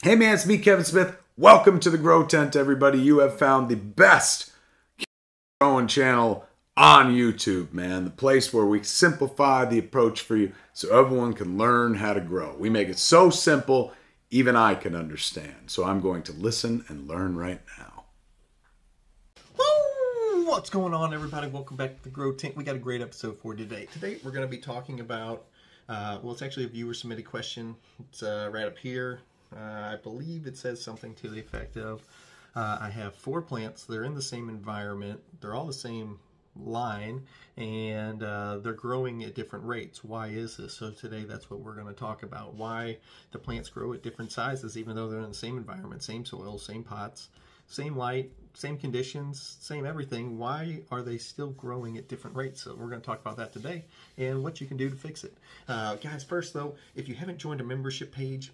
Hey man, it's me, Kevin Smith. Welcome to the Grow Tent, everybody. You have found the best growing channel on YouTube, man. The place where we simplify the approach for you so everyone can learn how to grow. We make it so simple, even I can understand. So I'm going to listen and learn right now. What's going on, everybody? Welcome back to the Grow Tent. We got a great episode for today. Today, we're going to be talking about, uh, well, it's actually a viewer submitted question. It's uh, right up here. Uh, I believe it says something to the effect of uh, I have four plants. They're in the same environment. They're all the same line and uh, they're growing at different rates. Why is this? So today that's what we're going to talk about. Why the plants grow at different sizes even though they're in the same environment, same soil, same pots, same light, same conditions, same everything. Why are they still growing at different rates? So we're going to talk about that today and what you can do to fix it. Uh, guys, first though, if you haven't joined a membership page,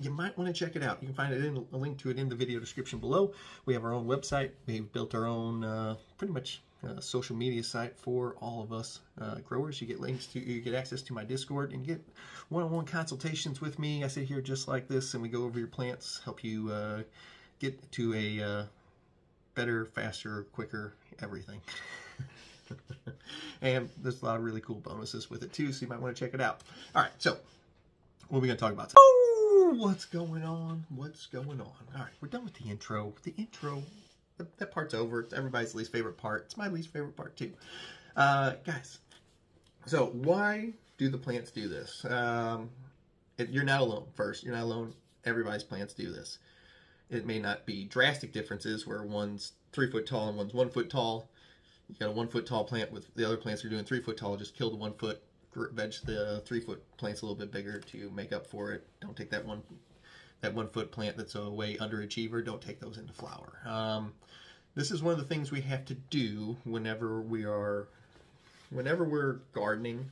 you might want to check it out. You can find it in a link to it in the video description below. We have our own website. We've built our own uh, pretty much uh, social media site for all of us uh, growers. You get links to, you get access to my Discord and get one-on-one consultations with me. I sit here just like this and we go over your plants, help you uh, get to a uh, better, faster, quicker, everything. and there's a lot of really cool bonuses with it too, so you might want to check it out. All right, so what are we going to talk about today? What's going on? What's going on? All right, we're done with the intro. The intro, that, part's over. It's everybody's least favorite part. It's my least favorite part too. Uh, guys, so why do the plants do this? Um, it, you're not alone. First, you're not alone. Everybody's plants do this. It may not be drastic differences where one's three foot tall and one's one foot tall. You got a one foot tall plant with the other plants are doing three foot tall. Just kill the one foot veg the three foot plant's a little bit bigger to make up for it. Don't take that one that one foot plant that's a way underachiever. Don't take those into flower. Um, this is one of the things we have to do whenever we are whenever we're gardening.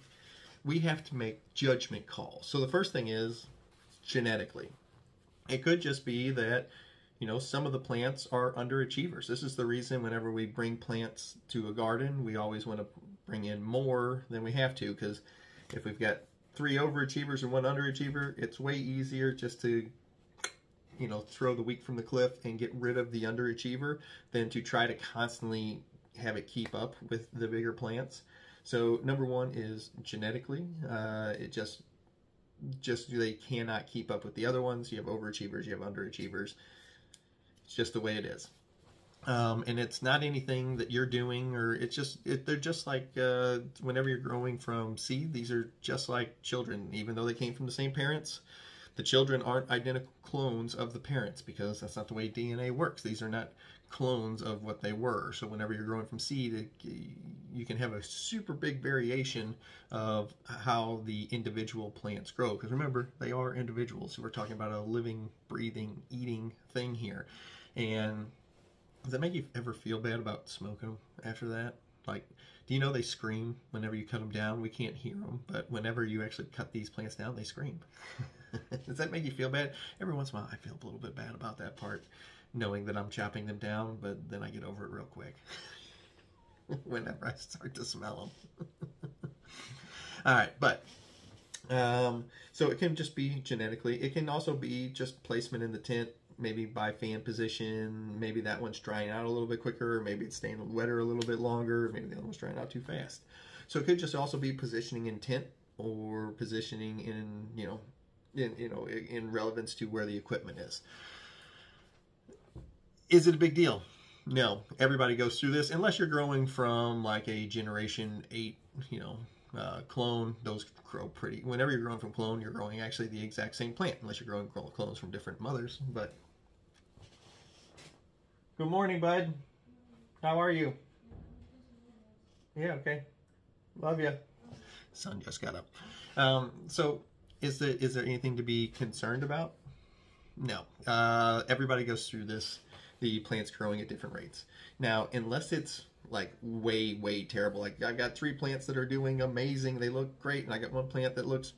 We have to make judgment calls. So the first thing is genetically. It could just be that you know, some of the plants are underachievers. This is the reason whenever we bring plants to a garden, we always want to bring in more than we have to because if we've got three overachievers and one underachiever, it's way easier just to you know throw the weak from the cliff and get rid of the underachiever than to try to constantly have it keep up with the bigger plants. So number one is genetically, uh, it just just they cannot keep up with the other ones. You have overachievers, you have underachievers. It's just the way it is. Um, and it's not anything that you're doing, or it's just it, they're just like uh, whenever you're growing from seed. These are just like children, even though they came from the same parents. The children aren't identical clones of the parents because that's not the way DNA works. These are not clones of what they were. So whenever you're growing from seed, it, you can have a super big variation of how the individual plants grow. Because remember, they are individuals. so We're talking about a living, breathing, eating thing here. And does that make you ever feel bad about smoking after that? Like, do you know they scream whenever you cut them down? We can't hear them, but whenever you actually cut these plants down, they scream. Does that make you feel bad? Every once in a while, I feel a little bit bad about that part, knowing that I'm chopping them down, but then I get over it real quick whenever I start to smell them. All right, but um, so it can just be genetically. It can also be just placement in the tent maybe by fan position, maybe that one's drying out a little bit quicker, maybe it's staying wetter a little bit longer, maybe the other one's drying out too fast. So it could just also be positioning intent or positioning in, you know, in, you know, in relevance to where the equipment is. Is it a big deal? No, everybody goes through this unless you're growing from like a generation eight, you know, uh, clone. Those grow pretty. Whenever you're growing from clone, you're growing actually the exact same plant, unless you're growing clones from different mothers. But Good morning, bud. How are you? Yeah, okay. Love you. Sun just got up. Um, so, is there is there anything to be concerned about? No. Uh, everybody goes through this. The plant's growing at different rates. Now, unless it's like way way terrible, like I've got three plants that are doing amazing. They look great, and I got one plant that looks,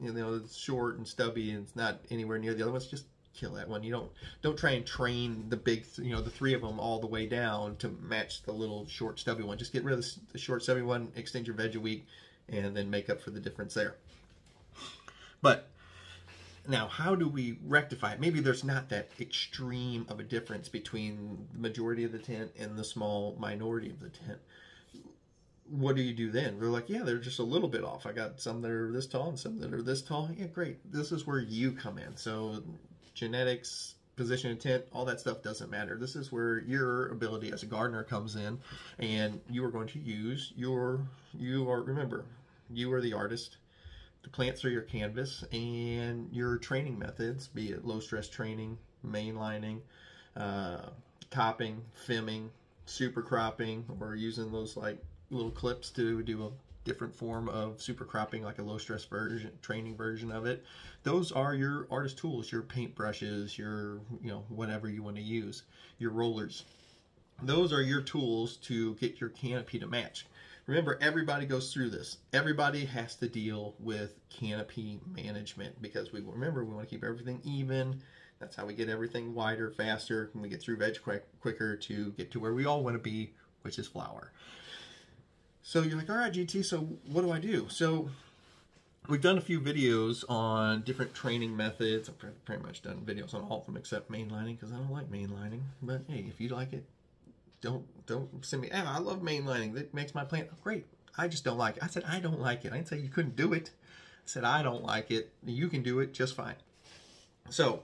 you know, it's short and stubby, and it's not anywhere near the other ones. Just kill that one. You don't don't try and train the big, you know, the three of them all the way down to match the little short stubby one. Just get rid of the, short stubby one, extend your veg a week, and then make up for the difference there. But now, how do we rectify it? Maybe there's not that extreme of a difference between the majority of the tent and the small minority of the tent. What do you do then? They're like, yeah, they're just a little bit off. I got some that are this tall and some that are this tall. Yeah, great. This is where you come in. So genetics, position of tent, all that stuff doesn't matter. This is where your ability as a gardener comes in, and you are going to use your you are remember you are the artist the plants are your canvas and your training methods, be it low stress training, mainlining, uh, topping, fimming, super cropping, or using those like little clips to do a different form of super cropping, like a low stress version, training version of it. Those are your artist tools, your paint brushes, your, you know, whatever you want to use, your rollers. Those are your tools to get your canopy to match. Remember, everybody goes through this. Everybody has to deal with canopy management because we remember we want to keep everything even. That's how we get everything wider, faster, and we get through veg quick, quicker to get to where we all want to be, which is flower. So you're like, all right, GT, so what do I do? So we've done a few videos on different training methods. I've pretty much done videos on all of them except mainlining because I don't like mainlining. But hey, if you like it, don't don't send me. I love mainlining. That makes my plant great. I just don't like it. I said I don't like it. I didn't say you couldn't do it. I said I don't like it. You can do it just fine. So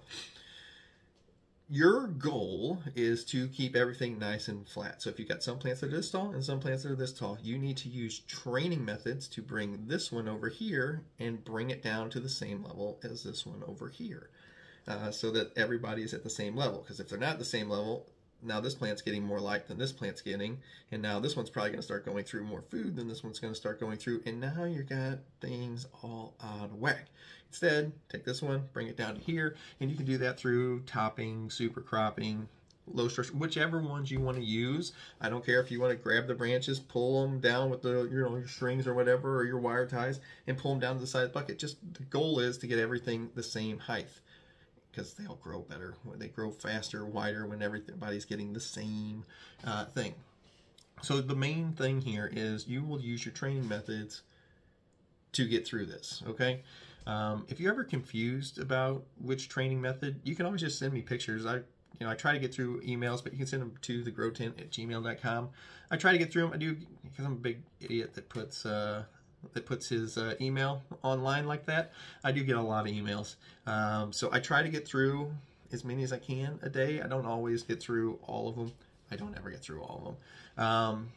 your goal is to keep everything nice and flat. So if you've got some plants that are this tall and some plants that are this tall, you need to use training methods to bring this one over here and bring it down to the same level as this one over here. Uh, so that everybody is at the same level. Because if they're not at the same level, now this plant's getting more light than this plant's getting, and now this one's probably going to start going through more food than this one's going to start going through, and now you've got things all out of whack. Instead, take this one, bring it down to here, and you can do that through topping, super cropping, low stress, whichever ones you want to use. I don't care if you want to grab the branches, pull them down with the you know your strings or whatever, or your wire ties, and pull them down to the side of the bucket. Just the goal is to get everything the same height because they'll grow better. They grow faster, wider when everybody's getting the same uh, thing. So the main thing here is you will use your training methods to get through this, okay? Um, if you're ever confused about which training method, you can always just send me pictures. I you know, I try to get through emails, but you can send them to thegrowtent at gmail.com. I try to get through them. I do, because I'm a big idiot that puts uh, that puts his uh, email online like that. I do get a lot of emails. Um, so I try to get through as many as I can a day. I don't always get through all of them. I don't ever get through all of them. Um,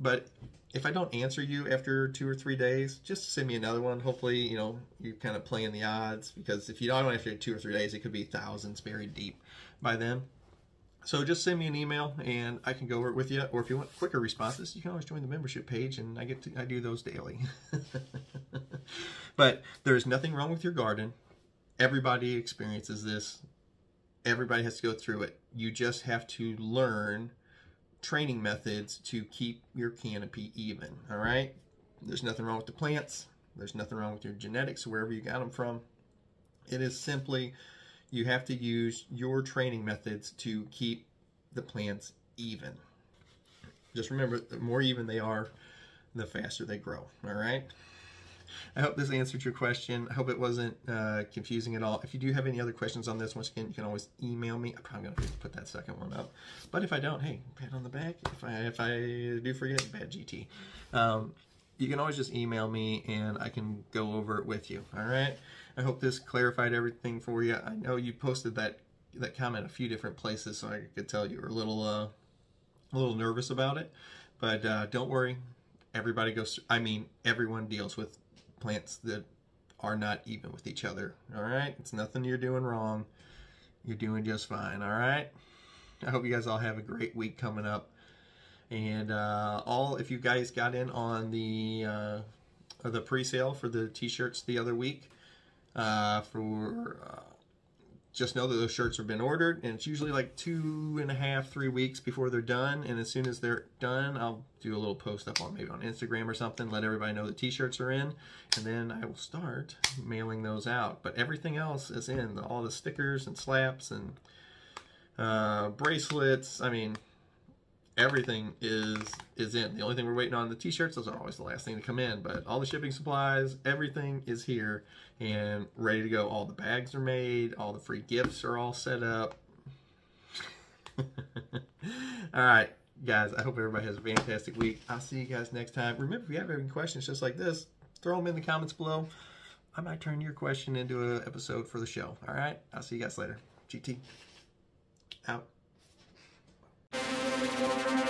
but if I don't answer you after two or three days, just send me another one. Hopefully, you know, you're kind of playing the odds because if you don't after two or three days, it could be thousands buried deep by then. So just send me an email and I can go over it with you. Or if you want quicker responses, you can always join the membership page and I get to, I do those daily. but there's nothing wrong with your garden. Everybody experiences this. Everybody has to go through it. You just have to learn training methods to keep your canopy even. All right. There's nothing wrong with the plants. There's nothing wrong with your genetics, wherever you got them from. It is simply you have to use your training methods to keep the plants even. Just remember, the more even they are, the faster they grow. All right. I hope this answered your question. I hope it wasn't uh, confusing at all. If you do have any other questions on this, once again, you can always email me. I'm probably going to put that second one up. But if I don't, hey, pat on the back. If I if I do forget, bad GT. Um, you can always just email me and I can go over it with you. All right. I hope this clarified everything for you. I know you posted that that comment a few different places, so I could tell you were a little uh, a little nervous about it. But uh, don't worry, everybody goes. I mean, everyone deals with plants that are not even with each other. All right, it's nothing you're doing wrong. You're doing just fine. All right. I hope you guys all have a great week coming up. And uh, all, if you guys got in on the uh, the pre-sale for the t-shirts the other week, uh, for uh, just know that those shirts have been ordered and it's usually like two and a half three weeks before they're done and as soon as they're done i'll do a little post up on maybe on instagram or something let everybody know the t-shirts are in and then i will start mailing those out. But everything else is in all the stickers and slaps and uh, bracelets i mean everything is is in. The only thing we're waiting on the t-shirts. Those are always the last thing to come in, but all the shipping supplies, everything is here and ready to go. All the bags are made. All the free gifts are all set up. all right, guys. I hope everybody has a fantastic week. I'll see you guys next time. Remember, if you have any questions just like this, throw them in the comments below. I might turn your question into an episode for the show. All right. I'll see you guys later. GT out. Thank you.